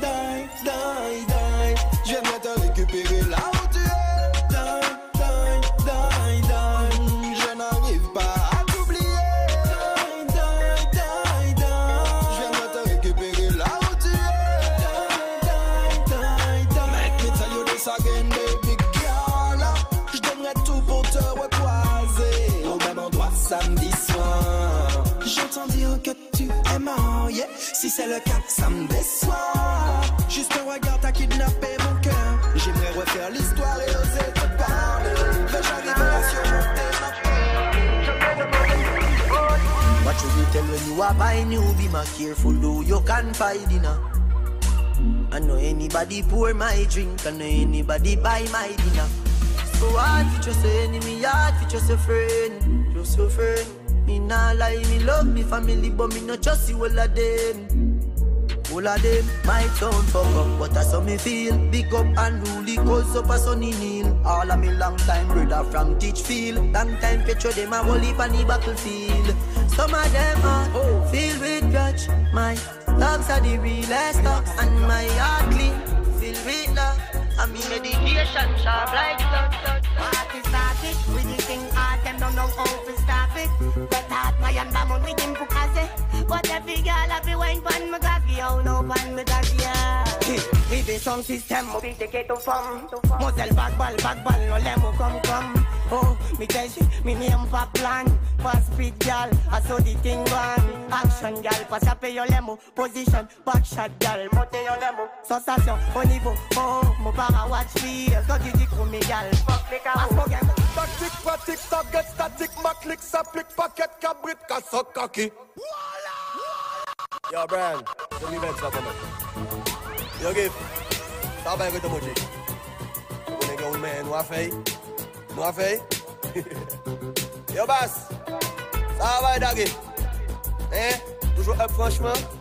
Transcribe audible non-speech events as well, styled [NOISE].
dingue, dingue, dingue. Je viens bien te récupérer là où tu es. Dingue, dingue, dingue, dingue. Je n'arrive pas à t'oublier. Dingue, dingue, dingue, dingue. Je viens bien te récupérer là où tu es. Dingue, dingue, dingue, dingue. Make me tell you this again, baby girl. Je donnerai tout pour te recroiser. Au même endroit samedi soir. J'entends dire que tu es mort, oh, yeah. Si c'est le cas, ça me déçoit. When you are buying new? Be my careful, though you can find dinner. I know anybody pour my drink, I know anybody buy my dinner. So hard for just an enemy, hard for just a friend, just a friend. Me nah lie, me love me family, but me not just see all of them. All of them might sound fuck up, but that's how me feel. Big up and rule, cause up a sunny kneel. All of me long time brother from Teachfield. Long time picture them a heap on the battlefield. Some of them are oh. filled with grudge. My dogs are the realest dogs, and my heart clean, filled with love. And me meditation sharp like that. Party started with the thing hard, them don't know how to stop it. But heart, my and bamon with him bukaze. But eh, every girl have to wine pan my cocky, oh no pan my cocky, yeah. We be some system, mo be take it to fun. Mosel back ball, back ball, no let mo come come. Oh, me tell you, me name for plan. Pass speed, girl, I saw the thing gone. Action, girl, pass up your lemo. Position, back shot, girl, mote your lemo. Sensation, au niveau, oh, mo para watch me. Go di crew, me, girl, fuck me, Pass mo game. Tactic, pratique, target, static, ma click, ça pique, paquet, cabrit, casse, cocky. Yo, Brian, don't leave it, ça, comment? Yo gif, tabay kote moche. Mwen gen ou men, nou a fey. Nou a fey. [LAUGHS] Yo bas, tabay dagi. Eh, toujou ep franchman.